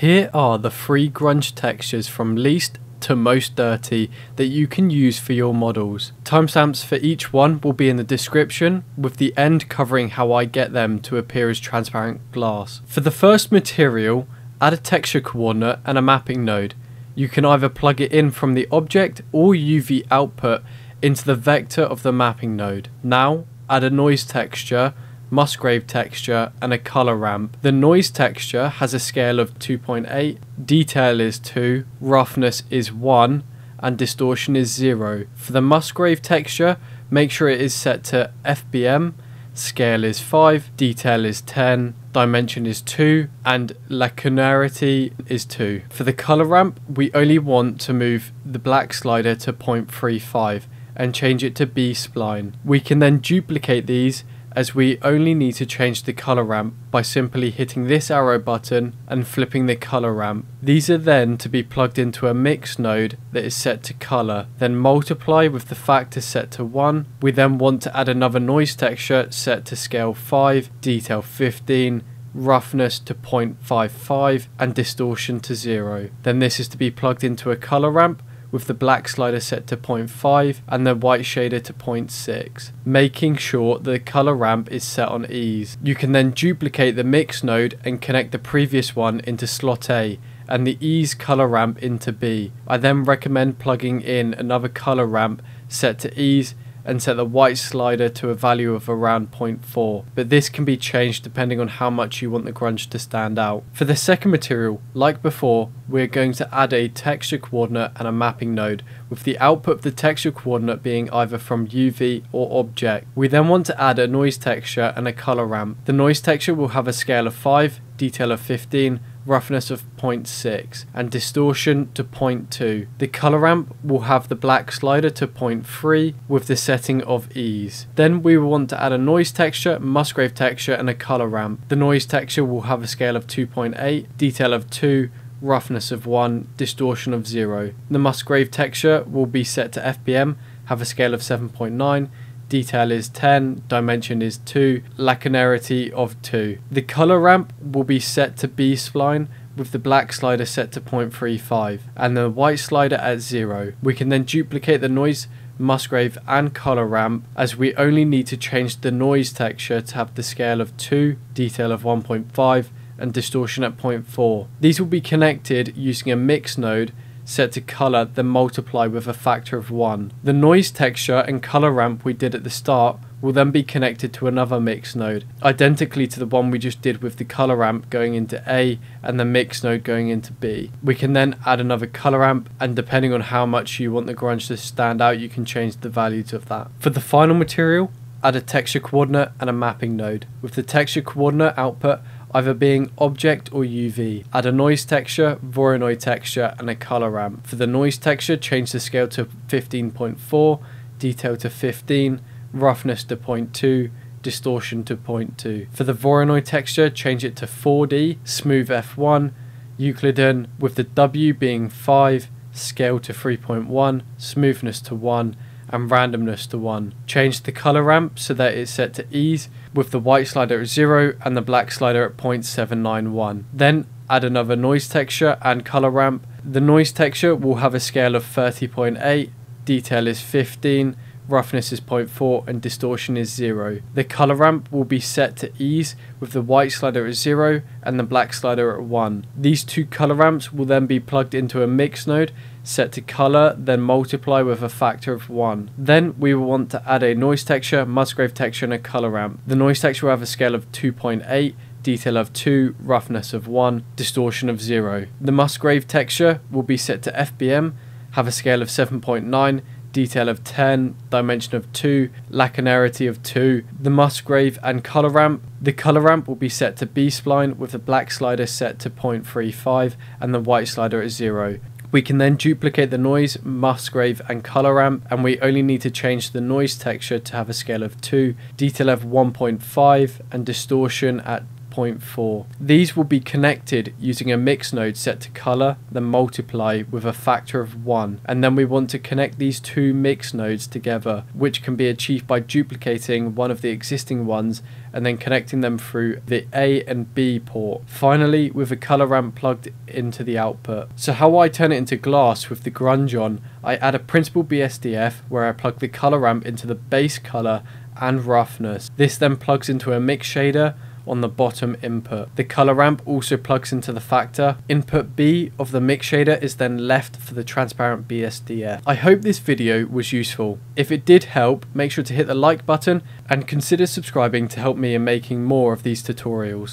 Here are the three grunge textures from least to most dirty that you can use for your models. Timestamps for each one will be in the description with the end covering how I get them to appear as transparent glass. For the first material, add a texture coordinate and a mapping node. You can either plug it in from the object or UV output into the vector of the mapping node. Now add a noise texture Musgrave texture and a color ramp. The noise texture has a scale of 2.8, detail is 2, roughness is 1 and distortion is 0. For the Musgrave texture, make sure it is set to FBM, scale is 5, detail is 10, dimension is 2 and lacunarity is 2. For the color ramp, we only want to move the black slider to 0.35 and change it to B-spline. We can then duplicate these as we only need to change the color ramp by simply hitting this arrow button and flipping the color ramp. These are then to be plugged into a mix node that is set to color, then multiply with the factor set to 1. We then want to add another noise texture set to scale 5, detail 15, roughness to 0.55 and distortion to 0. Then this is to be plugged into a color ramp with the black slider set to 0.5 and the white shader to 0.6, making sure the color ramp is set on ease. You can then duplicate the mix node and connect the previous one into slot A and the ease color ramp into B. I then recommend plugging in another color ramp set to ease and set the white slider to a value of around 0.4, but this can be changed depending on how much you want the grunge to stand out. For the second material, like before, we're going to add a texture coordinate and a mapping node, with the output of the texture coordinate being either from UV or object. We then want to add a noise texture and a color ramp. The noise texture will have a scale of 5, detail of 15, roughness of 0.6 and distortion to 0.2. The color ramp will have the black slider to 0.3 with the setting of ease. Then we will want to add a noise texture, Musgrave texture and a color ramp. The noise texture will have a scale of 2.8, detail of 2, roughness of 1, distortion of 0. The Musgrave texture will be set to FBM, have a scale of 7.9, detail is 10, dimension is 2, lacunarity of 2. The color ramp will be set to B-spline with the black slider set to 0.35 and the white slider at 0. We can then duplicate the noise Musgrave and color ramp as we only need to change the noise texture to have the scale of 2, detail of 1.5 and distortion at 0.4. These will be connected using a mix node set to color then multiply with a factor of 1. The noise texture and color ramp we did at the start will then be connected to another mix node, identically to the one we just did with the color ramp going into A and the mix node going into B. We can then add another color ramp and depending on how much you want the grunge to stand out you can change the values of that. For the final material, add a texture coordinate and a mapping node. With the texture coordinate output, either being object or UV. Add a noise texture, Voronoi texture and a color ramp. For the noise texture, change the scale to 15.4, detail to 15, roughness to 0.2, distortion to 0.2. For the Voronoi texture, change it to 4D, smooth F1, Euclidean with the W being 5, scale to 3.1, smoothness to 1, and randomness to 1. Change the color ramp so that it's set to ease with the white slider at 0 and the black slider at 0.791. Then add another noise texture and color ramp. The noise texture will have a scale of 30.8, detail is 15, roughness is 0.4 and distortion is 0. The color ramp will be set to ease with the white slider at 0 and the black slider at 1. These two color ramps will then be plugged into a mix node set to color, then multiply with a factor of 1. Then we will want to add a noise texture, Musgrave texture and a color ramp. The noise texture will have a scale of 2.8, detail of 2, roughness of 1, distortion of 0. The Musgrave texture will be set to FBM, have a scale of 7.9, detail of 10, dimension of 2, lacunarity of 2, the Musgrave and color ramp. The color ramp will be set to B-spline with the black slider set to 0.35 and the white slider at 0. We can then duplicate the noise, Musgrave and color ramp and we only need to change the noise texture to have a scale of 2, detail of 1.5 and distortion at 0.4. These will be connected using a mix node set to color, then multiply with a factor of 1. And then we want to connect these two mix nodes together, which can be achieved by duplicating one of the existing ones and then connecting them through the A and B port. Finally, with a color ramp plugged into the output. So how I turn it into glass with the grunge on, I add a principal BSDF where I plug the color ramp into the base color and roughness. This then plugs into a mix shader on the bottom input. The color ramp also plugs into the factor. Input B of the mix shader is then left for the transparent BSDF. I hope this video was useful. If it did help, make sure to hit the like button and consider subscribing to help me in making more of these tutorials.